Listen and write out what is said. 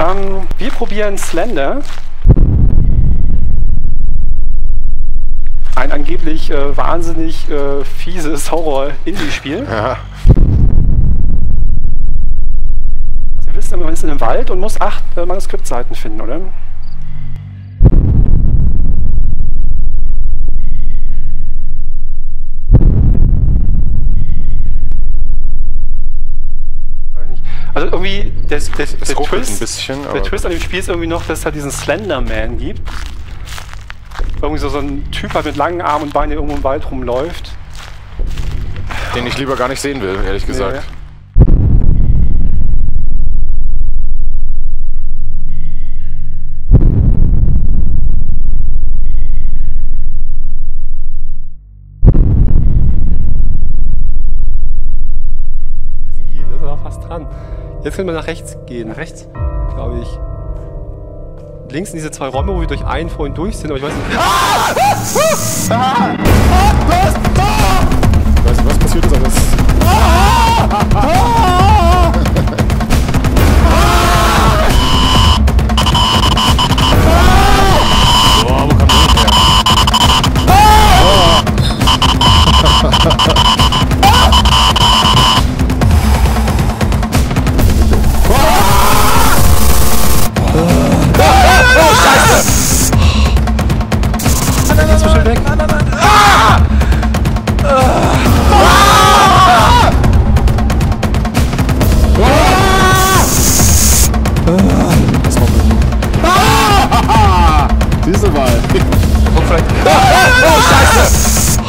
Ähm, wir probieren Slender. Ein angeblich äh, wahnsinnig äh, fieses Horror-Indie-Spiel. Ja. Sie wissen, man ist in einem Wald und muss acht äh, Manuskriptseiten finden, oder? Also irgendwie, der, der, Es der, Twist, ein bisschen, der Twist an dem Spiel ist irgendwie noch, dass es halt diesen Slenderman gibt. Irgendwie so, so ein Typ halt mit langen Armen und Beinen, der irgendwo im Wald rumläuft. Den ich lieber gar nicht sehen will, ehrlich gesagt. gehen. Aber fast dran. Jetzt können wir nach rechts gehen. Nach rechts? Glaube ich. Links sind diese zwei Räume, wo wir durch einen vorhin durch sind, aber ich weiß nicht. Ich weiß nicht, Diese Wahl. Oh, vielleicht. Oh, oh, oh, scheiße!